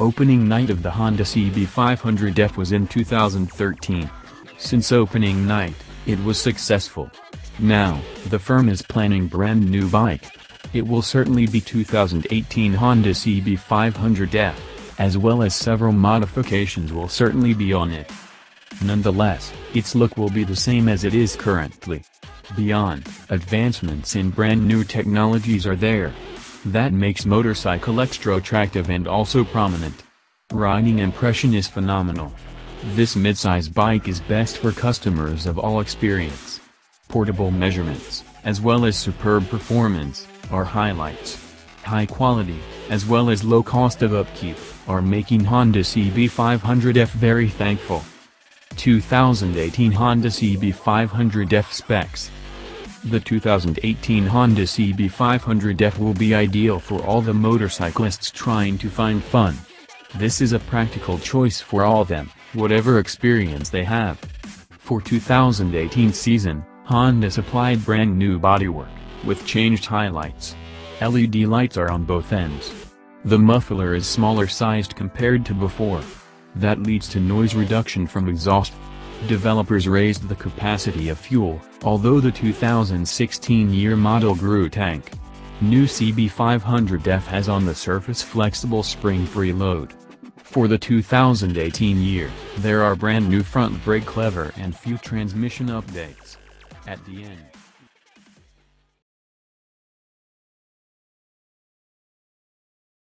Opening night of the Honda CB500F was in 2013. Since opening night, it was successful. Now, the firm is planning brand new bike. It will certainly be 2018 Honda CB500F, as well as several modifications will certainly be on it. Nonetheless, its look will be the same as it is currently. Beyond, advancements in brand new technologies are there. That makes motorcycle extra attractive and also prominent. Riding impression is phenomenal. This midsize bike is best for customers of all experience. Portable measurements, as well as superb performance, are highlights. High quality, as well as low cost of upkeep, are making Honda CB500F very thankful. 2018 Honda CB500F specs. The 2018 Honda CB500F will be ideal for all the motorcyclists trying to find fun. This is a practical choice for all them, whatever experience they have. For 2018 season, Honda supplied brand new bodywork, with changed highlights. LED lights are on both ends. The muffler is smaller sized compared to before. That leads to noise reduction from exhaust. Developers raised the capacity of fuel, although the 2016 year model grew tank. New CB500F has on the surface flexible spring preload. For the 2018 year, there are brand new front brake lever and few transmission updates. At the end.